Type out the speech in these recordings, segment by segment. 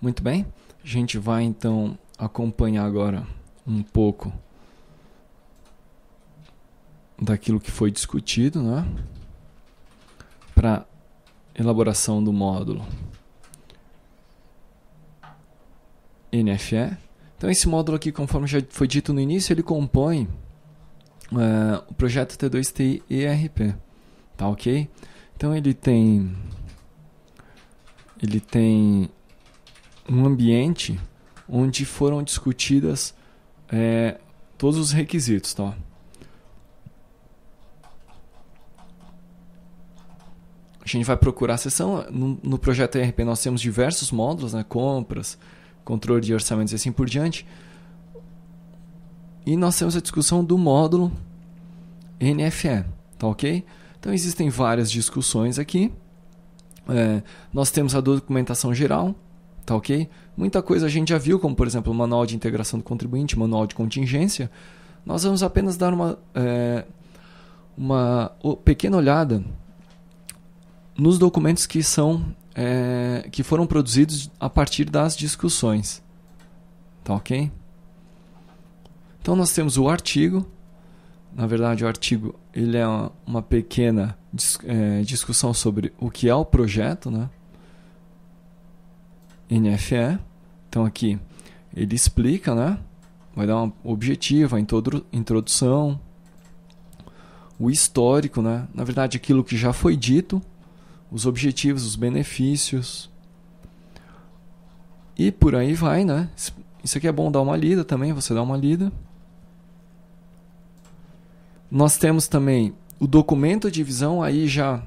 Muito bem, a gente vai então acompanhar agora um pouco daquilo que foi discutido, né? Para elaboração do módulo NFE. Então esse módulo aqui, conforme já foi dito no início, ele compõe é, o projeto T2TI ERP, tá ok? Então ele tem ele tem um ambiente onde foram discutidas é, todos os requisitos, tá? A gente vai procurar a seção. No, no projeto ERP nós temos diversos módulos, né? compras, controle de orçamentos e assim por diante. E nós temos a discussão do módulo NFE, tá ok? Então existem várias discussões aqui. É, nós temos a documentação geral, tá ok? Muita coisa a gente já viu, como por exemplo o manual de integração do contribuinte, manual de contingência. Nós vamos apenas dar uma, é, uma pequena olhada nos documentos que são é, que foram produzidos a partir das discussões, tá ok? Então nós temos o artigo. Na verdade, o artigo ele é uma, pequena é, discussão sobre o que é o projeto, né? NFE. Então aqui ele explica, né? Vai dar um objetivo, a introdução, o histórico, né? Na verdade, aquilo que já foi dito, os objetivos, os benefícios. E por aí vai, né? Isso aqui é bom dar uma lida também, você dá uma lida. Nós temos também o documento de visão, aí já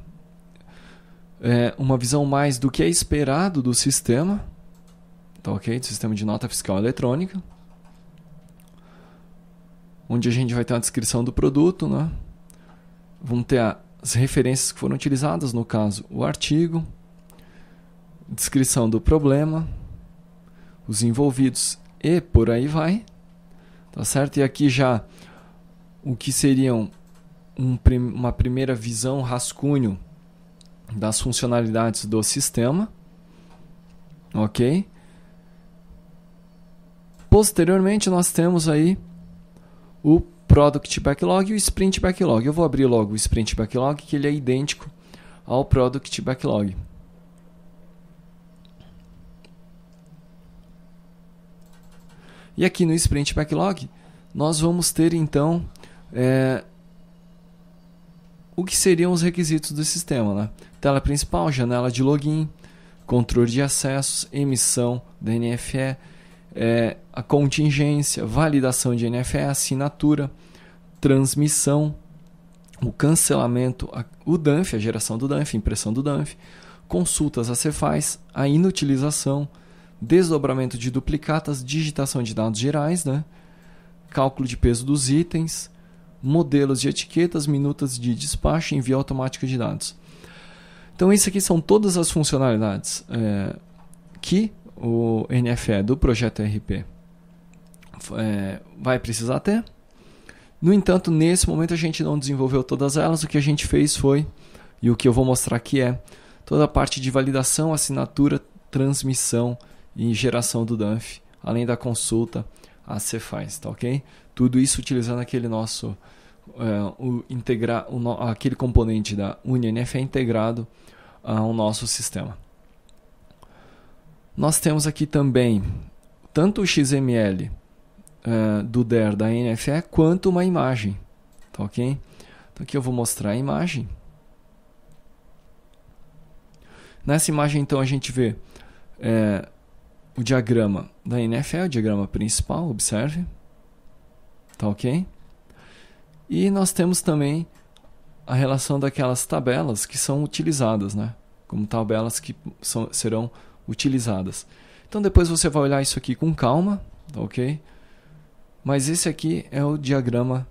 é uma visão mais do que é esperado do sistema tá ok? Do sistema de nota fiscal eletrônica, onde a gente vai ter a descrição do produto, né? Vamos ter as referências que foram utilizadas, no caso, o artigo, descrição do problema, os envolvidos e por aí vai, tá certo? E aqui já o que seriam um, uma primeira visão, rascunho das funcionalidades do sistema, ok? Posteriormente, nós temos aí o Product Backlog e o Sprint Backlog. Eu vou abrir logo o Sprint Backlog, que ele é idêntico ao Product Backlog. E aqui no Sprint Backlog, nós vamos ter então é, o que seriam os requisitos do sistema. Né? Tela principal, janela de login, controle de acessos, emissão da NFE, é, a contingência, validação de NFE, assinatura, transmissão, o cancelamento, a, o DANF, a geração do DANF, impressão do DANF, consultas a Cefaz, a inutilização, desdobramento de duplicatas, digitação de dados gerais, né? cálculo de peso dos itens, modelos de etiquetas, minutas de despacho e envio automático de dados. Então, isso aqui são todas as funcionalidades é, que o NFE do projeto RP é, vai precisar ter. No entanto, nesse momento a gente não desenvolveu todas elas. O que a gente fez foi, e o que eu vou mostrar aqui é toda a parte de validação, assinatura, transmissão e geração do DANF, além da consulta a Cefaz, tá ok? Tudo isso utilizando aquele nosso é, o integra, o, aquele componente da UniNF é integrado ao nosso sistema. Nós temos aqui também tanto o XML uh, do DER da NFE quanto uma imagem. Tá ok? Então aqui eu vou mostrar a imagem. Nessa imagem, então, a gente vê é, o diagrama da NFE, o diagrama principal, observe. Tá ok? E nós temos também a relação daquelas tabelas que são utilizadas, né? Como tabelas que são, serão utilizadas. Então depois você vai olhar isso aqui com calma, tá ok? Mas esse aqui é o diagrama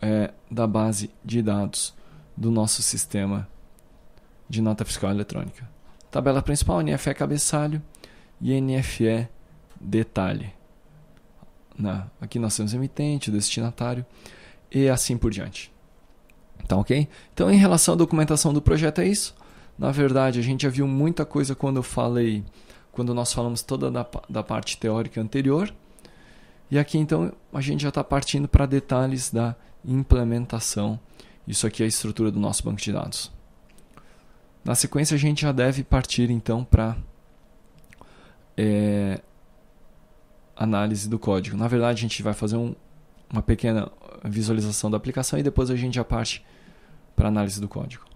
é, da base de dados do nosso sistema de nota fiscal eletrônica. Tabela principal, NFE cabeçalho e NFE detalhe. Na, aqui nós temos emitente, destinatário e assim por diante. Tá ok? Então, em relação à documentação do projeto, é isso. Na verdade, a gente já viu muita coisa quando eu falei quando nós falamos toda da, da parte teórica anterior. E aqui então a gente já está partindo para detalhes da implementação. Isso aqui é a estrutura do nosso banco de dados. Na sequência a gente já deve partir então para é, análise do código. Na verdade a gente vai fazer um, uma pequena visualização da aplicação e depois a gente já parte para análise do código.